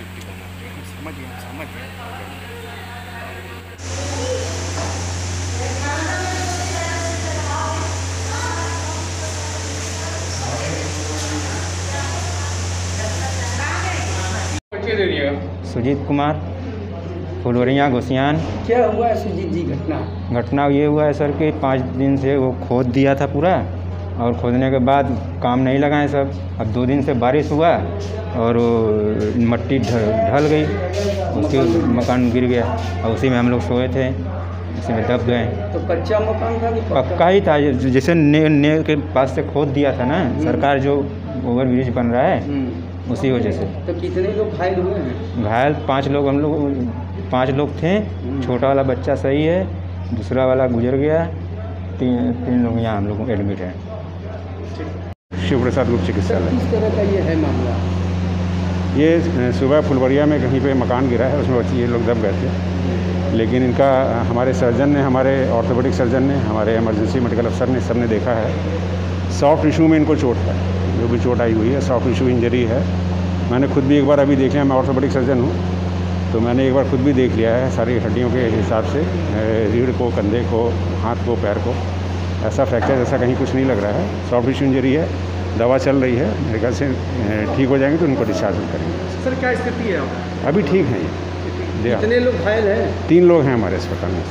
उट्टी बनाते हैं। समझ गए समझ गए सुजीत कुमार फुलवरिया घुसियान। क्या हुआ है सुजीत जी घटना? घटना ये हुआ है सर कि पाँच दिन से वो खोद दिया था पूरा। और खोदने के बाद काम नहीं लगाए सब। अब दो दिन से बारिश हुआ और मट्टी ढल गई। उसके मकान गिर गया और उसी में हम लोग सोए थे। उसी में दब गए। तो कच्चा मकान था कि पक्का? ही था। जैसे ने, ने के पास से खोद दिया था ना सरकार जो ओवर ब्रिज बन रहा है हम्म, उसी वजह से। तो कितने लोग घायल हुए हैं? घायल पाँच लोग हम लोग पाँच लोग थे। छोटा वाला बच्चा सही है दूसरा वाला गुजर गया। तीन तीन लोग यहाँ हम लोग एडमिट हैं। शिव प्रसाद गुप्त चिकित्सालय। किस तरह का ये है मामला? ये सुबह फुलवरिया में कहीं पे मकान गिरा है उसमें बच्चे ये लोग दब गए थे। लेकिन इनका हमारे सर्जन ने हमारे ऑर्थोपेडिक सर्जन ने हमारे इमरजेंसी मेडिकल अफसर ने सबने देखा है। सॉफ्ट टिश्यू में इनको चोट है जो भी चोट आई हुई है सॉफ्ट टिश्यू इंजरी है। मैंने खुद भी एक बार अभी देख लिया मैं ऑर्थोपेडिक सर्जन हूँ तो मैंने एक बार खुद भी देख लिया है सारी हड्डियों के हिसाब से रीढ़ को कंधे को हाथ को पैर को। ऐसा फ्रैक्चर जैसा कहीं कुछ नहीं लग रहा है। सॉफ्ट टिश्यू इंजरी है दवा चल रही है मेरे ख्याल से ठीक हो जाएँगे तो उनको डिस्चार्ज करेंगे। सर क्या स्थिति है? अभी ठीक है ये। हाँ। कितने लोग घायल हैं? तीन लोग हैं हमारे अस्पताल में।